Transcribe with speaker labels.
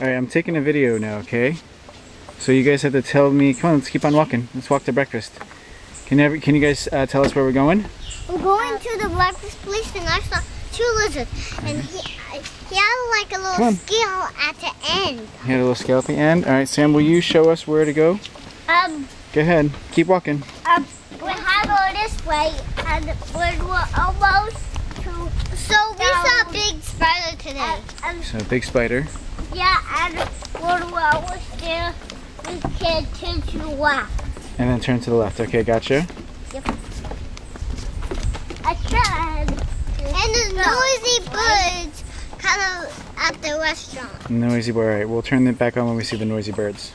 Speaker 1: All right, I'm taking a video now, okay? So you guys have to tell me. Come on, let's keep on walking. Let's walk to breakfast. Can you, can you guys uh, tell us where we're going?
Speaker 2: We're going to the breakfast place and I saw two lizards. And he, he had like a little
Speaker 1: on.
Speaker 2: scale at the end.
Speaker 1: You had a little scale at the end. All right, Sam, will you show us where to go?
Speaker 2: Um,
Speaker 1: Go ahead. Keep walking.
Speaker 2: um, we have to go this way and we're, we're almost to. So we saw a big spider today. And,
Speaker 1: So big spider.
Speaker 2: Yeah, and when we're almost there, we can turn to the left.
Speaker 1: And then turn to the left. Okay, gotcha. Yep.
Speaker 2: I tried. And the noisy birds kind of at the restaurant.
Speaker 1: Noisy boy. All right, we'll turn it back on when we see the noisy birds.